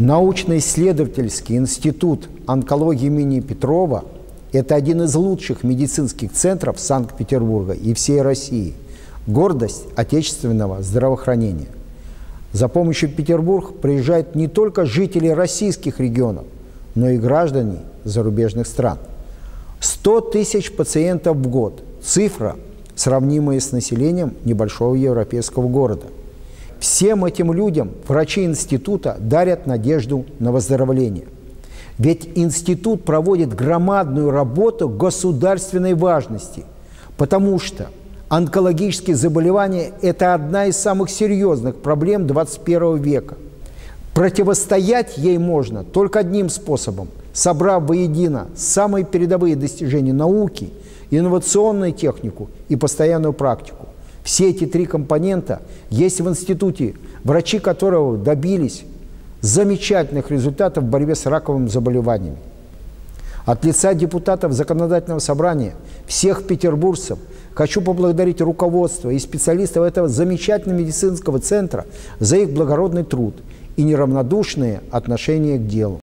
Научно-исследовательский институт онкологии имени Петрова – это один из лучших медицинских центров Санкт-Петербурга и всей России. Гордость отечественного здравоохранения. За помощью в Петербург приезжают не только жители российских регионов, но и граждане зарубежных стран. 100 тысяч пациентов в год – цифра, сравнимая с населением небольшого европейского города. Всем этим людям врачи института дарят надежду на выздоровление. Ведь институт проводит громадную работу государственной важности, потому что онкологические заболевания – это одна из самых серьезных проблем 21 века. Противостоять ей можно только одним способом – собрав воедино самые передовые достижения науки, инновационную технику и постоянную практику. Все эти три компонента есть в институте, врачи которого добились замечательных результатов в борьбе с раковыми заболеваниями. От лица депутатов Законодательного собрания, всех петербуржцев, хочу поблагодарить руководство и специалистов этого замечательного медицинского центра за их благородный труд и неравнодушное отношение к делу.